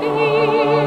Be.